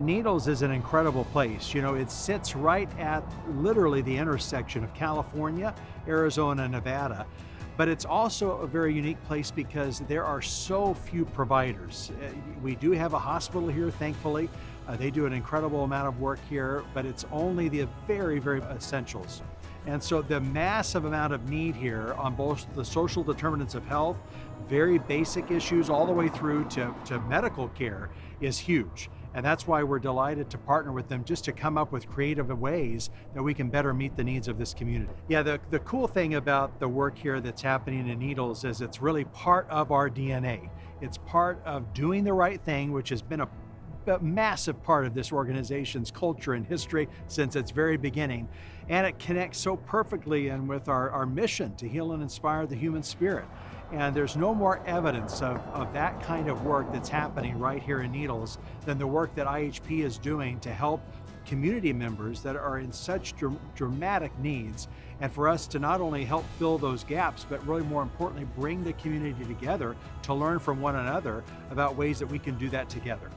Needles is an incredible place. You know, it sits right at literally the intersection of California, Arizona, Nevada. But it's also a very unique place because there are so few providers. Uh, we do have a hospital here, thankfully. Uh, they do an incredible amount of work here, but it's only the very, very essentials. And so the massive amount of need here on both the social determinants of health, very basic issues, all the way through to, to medical care is huge. And that's why we're delighted to partner with them just to come up with creative ways that we can better meet the needs of this community. Yeah, the, the cool thing about the work here that's happening in Needles is it's really part of our DNA. It's part of doing the right thing, which has been a a massive part of this organization's culture and history since its very beginning. And it connects so perfectly in with our, our mission to heal and inspire the human spirit. And there's no more evidence of, of that kind of work that's happening right here in Needles than the work that IEHP is doing to help community members that are in such dr dramatic needs. And for us to not only help fill those gaps, but really more importantly, bring the community together to learn from one another about ways that we can do that together.